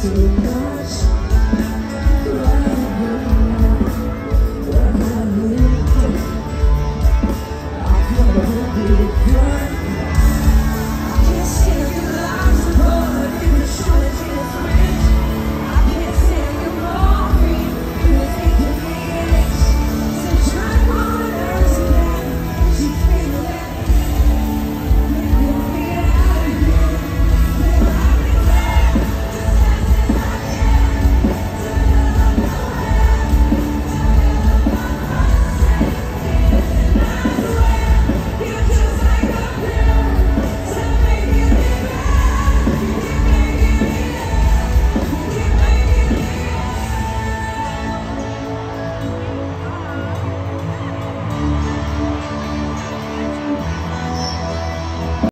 took too much